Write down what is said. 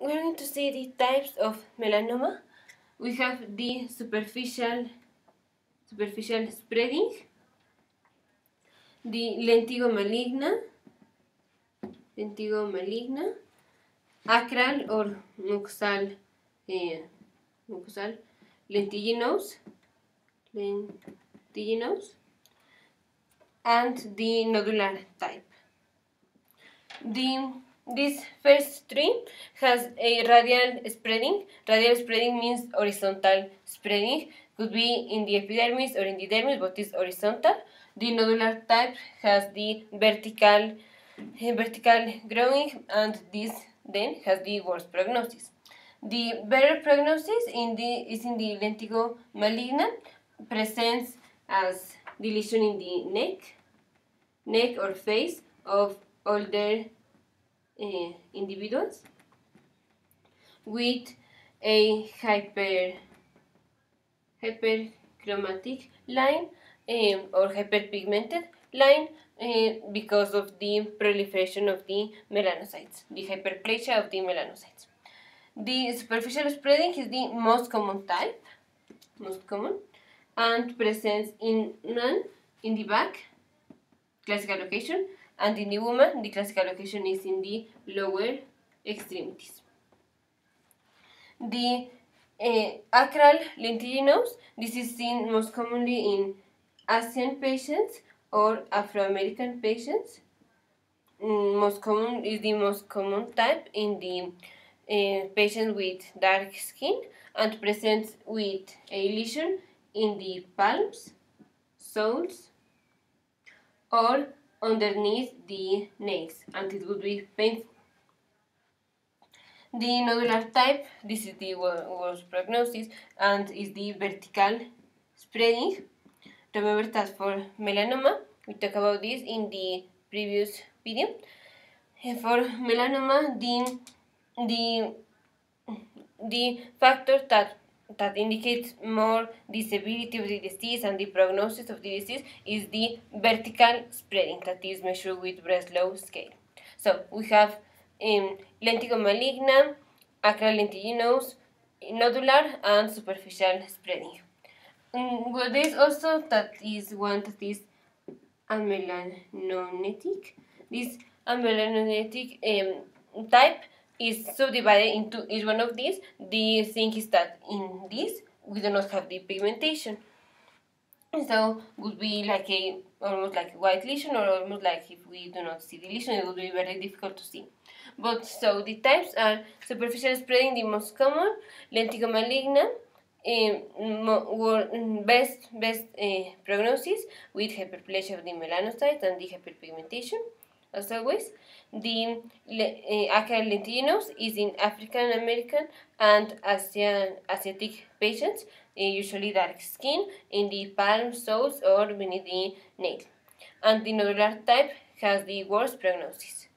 we're going to see the types of melanoma. We have the superficial superficial spreading, the lentigo maligna, lentigo maligna, acral or mucosal, eh, mucosal lentiginous, lentiginous, and the nodular type. The this first tree has a radial spreading. Radial spreading means horizontal spreading. Could be in the epidermis or in the dermis, but is horizontal. The nodular type has the vertical, uh, vertical growing, and this then has the worst prognosis. The better prognosis in the is in the lentigo maligna, presents as deletion in the neck, neck or face of older uh, individuals with a hyper hyperchromatic line um, or hyperpigmented line uh, because of the proliferation of the melanocytes, the hyperplasia of the melanocytes. The superficial spreading is the most common type, most common, and presents in none in the back, classical location, and in the woman, the classical location is in the lower extremities. The uh, acral lentiginous, this is seen most commonly in Asian patients or Afro-American patients. Mm, most common is the most common type in the uh, patients with dark skin and presents with a lesion in the palms, soles, or underneath the nails and it would be painful. The nodular type, this is the worst prognosis and is the vertical spreading. Remember that for melanoma, we talked about this in the previous video. Eh, for melanoma, the, the, the factor that that indicates more severity of the disease and the prognosis of the disease is the vertical spreading that is measured with Breslow scale. So we have um, lentigo maligna, acral nodular, and superficial spreading. Um, well, there is also that is one that is amelanonetic. This amelanonetic um, type is subdivided into each one of these. The thing is that in this we do not have the pigmentation. So would be like a almost like a white lesion or almost like if we do not see the lesion it would be very difficult to see. But so the types are superficial spreading the most common, lentigo maligna, um, best best uh, prognosis with hyperplasia of the melanocytes and the hyperpigmentation as always. The uh, acral lentiginous is in African American and Asian, Asiatic patients, uh, usually dark skin, in the palm, soles, or beneath the nail. And the nodular type has the worst prognosis.